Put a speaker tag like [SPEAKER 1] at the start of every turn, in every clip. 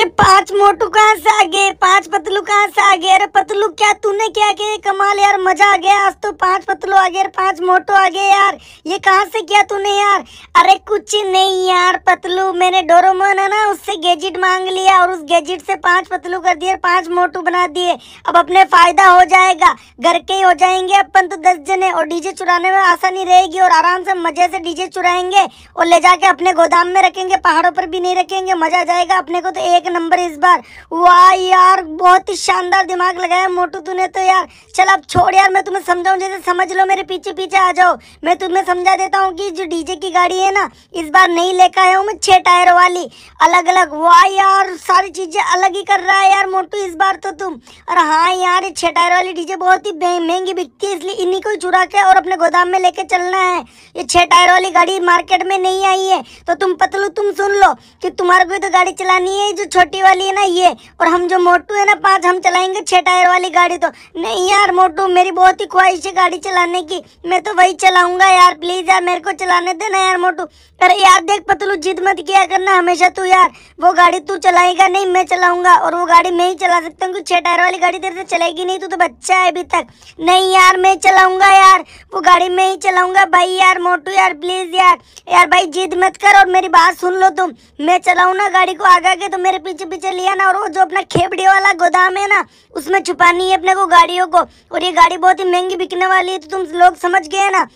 [SPEAKER 1] अरे पाँच मोटू कहाँ से आ गए? पाँच पतलू कहाँ से आ गए? अरे पतलू, क्या तूने क्या किया? कमाल यार, मज़ा आ गया। आज तो पाँच पतलू आ गए, पाँच मोटू आ गए यार। ये कहाँ से किया तूने यार? अरे कुछ नहीं यार, पतलू, मैंने डोरोमोन है ना, उससे गैजेट मांग लिया और उस गैजेट से पाँच पतलू कर दिए पाँच मोटू बना दिए। अब अपने फ़ायदा हो जाएगा, घर के ही हो जाएँगे अपन तो दस जने और डीजे चुराने में आसानी रहेगी और आराम से मज़े से डीजे चुराएँगे और ले जाके अपने गोदाम में रखेंगे, पहाड़ों पर भी नहीं रखेंगे, मज़ा आ जाएगा। अपने को तो एक नंबर इस बार। वाह यार, बहुत ही शानदार दिमाग लगाया मोटू तूने तो यार। चल अब छोड़ यार, मैं तुम्हें समझाऊं, जैसे समझ लो, मेरे पीछे पीछे आ जाओ। मैं तुम्हें समझा देता हूँ कि जो डीजे की गाड़ी है ना, इस बार नहीं लेकर आया हूँ मैं, छह टायर वाली। अलग अलग वाह यार, सारी चीज़ें अलग ही कर रहा है यार मोटू, इस बार तो तुम। अरे हाँ यार, ये छह टायर वाली डीजे बहुत ही महँगी बिकती है, इसलिए इन्हीं को चुरा के और अपने गोदाम में लेके चलना है। ये छह टायर वाली गाड़ी मार्केट में नहीं आई है तो तुम पतलू तुम सुन लो कि तुम्हारे को तो गाड़ी चलानी है, जो छोटी वाली है ना ये, और हम जो मोटू है ना, पाँच हम चलाएँगे छह टायर वाली गाड़ी तो। नहीं यार मोटू, मेरी बहुत ही ख्वाहिश है गाड़ी चलाने की। मैं तो वही चलाऊँगा यार प्लीज़ यार, मेरे को चलाने देना यार मोटू। अरे यार देख पतलू, जिद मत किया करना हमेशा तू यार। वो गाड़ी तू चलाएगा नहीं, मैं चलाऊँगा, और वो गाड़ी मैं ही चला सकता हूँ, क्योंकि छह टायर वाली गाड़ी तेरे से चलेगी नहीं, तू तो बच्चा है अभी तक। नहीं यार, मैं चलाऊँगा यार, वो गाड़ी मैं ही चलाऊँगा। भाई यार मोटू यार प्लीज़ यार। यार भाई जिद मत कर, और मेरी बात सुन लो तुम। मैं चलाऊ ना गाड़ी को आगे आगे तो मेरे पीछे पीछे लिया ना, और वो जो अपना खेबड़ी वाला गोदाम है ना, उसमें छुपानी है अपने को गाड़ियों को, और ये गाड़ी बहुत ही महँगी बिकने वाली है तो तुम लोग समझ गए ना?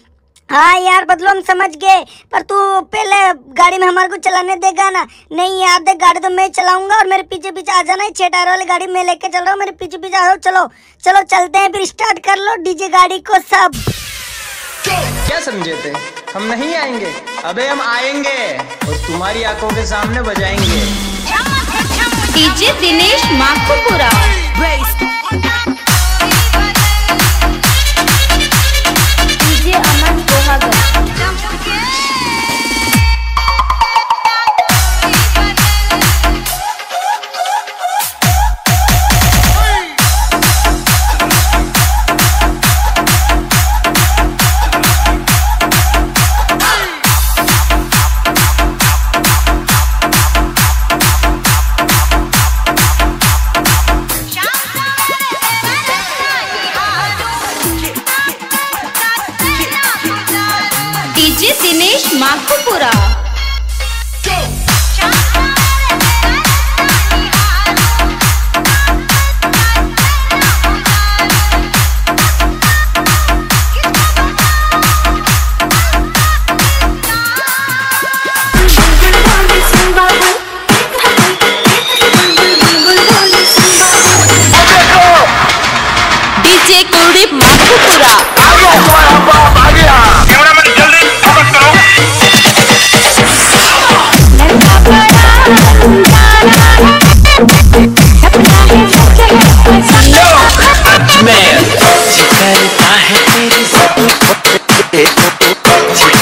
[SPEAKER 1] हाँ यार, बदलो, हम समझ गए, पर तू पहले गाड़ी में हमारे को चलाने देगा ना? नहीं, यार, देख, गाड़ी तो मैं चलाऊँगा, और मेरे पीछे पीछे आ जाना छह टायर वाली गाड़ी मैं लेके चल रहा हूँ, मेरे पीछे पीछे आ जाओ, चलो चलो, चलते हैं, फिर स्टार्ट कर लो डीजे गाड़ी को सब।
[SPEAKER 2] क्या समझे थे? हम नहीं आएँगे? अबे, हम आएँगे, और तुम्हारी आँखों के सामने बजाएँगे।
[SPEAKER 3] DJ Dinesh Makhupura. DJ Dinesh Makhupura. DJ Kuldeep Makhupura.
[SPEAKER 4] Cameraman जल्दी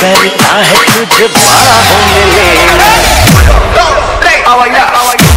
[SPEAKER 5] करता है तुझे बाहों में लेना आवाज़ आवाज़